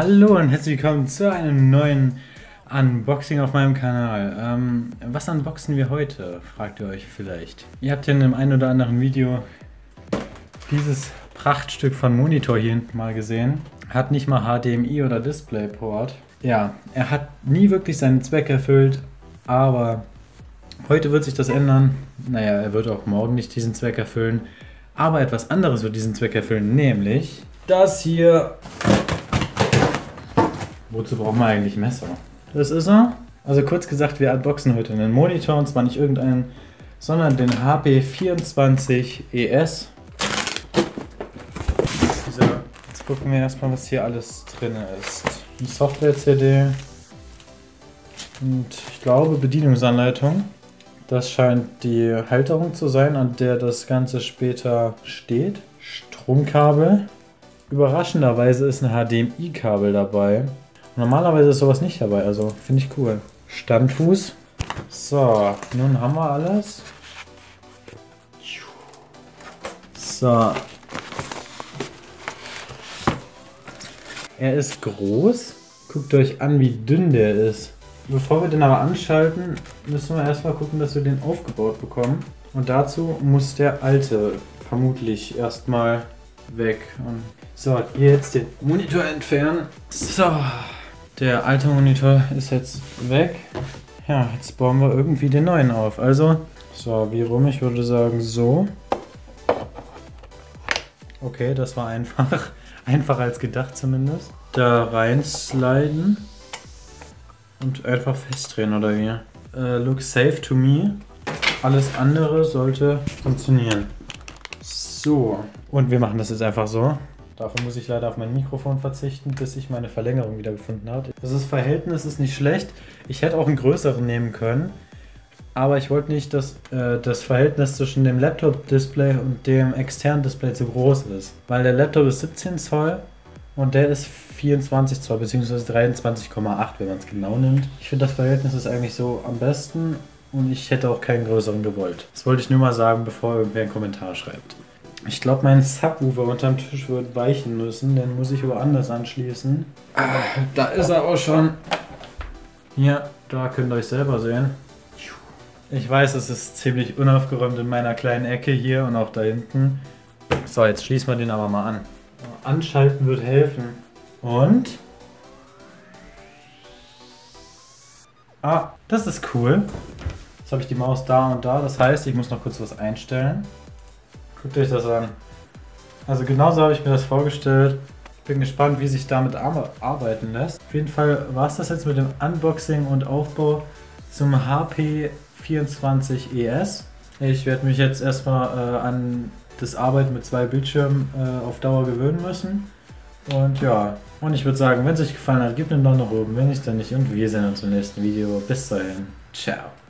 Hallo und herzlich willkommen zu einem neuen Unboxing auf meinem Kanal. Ähm, was unboxen wir heute, fragt ihr euch vielleicht. Ihr habt ja in einem ein oder anderen Video dieses Prachtstück von Monitor hier hinten mal gesehen. Hat nicht mal HDMI oder DisplayPort. Ja, er hat nie wirklich seinen Zweck erfüllt, aber heute wird sich das ändern. Naja, er wird auch morgen nicht diesen Zweck erfüllen. Aber etwas anderes wird diesen Zweck erfüllen, nämlich das hier. Wozu brauchen wir eigentlich Messer? Das ist er. Also kurz gesagt, wir unboxen heute einen Monitor und zwar nicht irgendeinen, sondern den HP 24 ES. So, jetzt gucken wir erstmal, was hier alles drin ist. Eine Software-CD und ich glaube Bedienungsanleitung. Das scheint die Halterung zu sein, an der das Ganze später steht. Stromkabel. Überraschenderweise ist ein HDMI-Kabel dabei. Normalerweise ist sowas nicht dabei, also finde ich cool. Standfuß. So, nun haben wir alles. So. Er ist groß. Guckt euch an, wie dünn der ist. Bevor wir den aber anschalten, müssen wir erstmal gucken, dass wir den aufgebaut bekommen. Und dazu muss der alte vermutlich erstmal weg. So, jetzt den Monitor entfernen. So, der alte Monitor ist jetzt weg. Ja, jetzt bauen wir irgendwie den neuen auf. Also, so, wie rum? Ich würde sagen so. Okay, das war einfach. Einfacher als gedacht zumindest. Da rein sliden. Und einfach festdrehen oder wie? Äh, looks safe to me. Alles andere sollte funktionieren. So. Und wir machen das jetzt einfach so. Dafür muss ich leider auf mein Mikrofon verzichten, bis ich meine Verlängerung wieder gefunden habe. Das Verhältnis ist nicht schlecht. Ich hätte auch einen größeren nehmen können. Aber ich wollte nicht, dass äh, das Verhältnis zwischen dem Laptop-Display und dem externen Display zu groß ist. Weil der Laptop ist 17 Zoll und der ist 24 Zoll bzw. 23,8, wenn man es genau nimmt. Ich finde, das Verhältnis ist eigentlich so am besten und ich hätte auch keinen größeren gewollt. Das wollte ich nur mal sagen, bevor irgendwer einen Kommentar schreibt. Ich glaube, mein Subwoofer unterm Tisch wird weichen müssen, den muss ich woanders anschließen. Ah, da ist er auch schon. Hier, da könnt ihr euch selber sehen. Ich weiß, es ist ziemlich unaufgeräumt in meiner kleinen Ecke hier und auch da hinten. So, jetzt schließen wir den aber mal an. Anschalten wird helfen. Und? Ah, das ist cool. Jetzt habe ich die Maus da und da. Das heißt, ich muss noch kurz was einstellen. Guckt euch das an. Also genauso habe ich mir das vorgestellt. Bin gespannt, wie sich damit arbeiten lässt. Auf jeden Fall war es das jetzt mit dem Unboxing und Aufbau zum HP 24 ES. Ich werde mich jetzt erstmal äh, an das Arbeiten mit zwei Bildschirmen äh, auf Dauer gewöhnen müssen. Und ja, und ich würde sagen, wenn es euch gefallen hat, gebt einen Daumen nach oben. Wenn nicht, dann nicht. Und wir sehen uns im nächsten Video. Bis dahin. Ciao.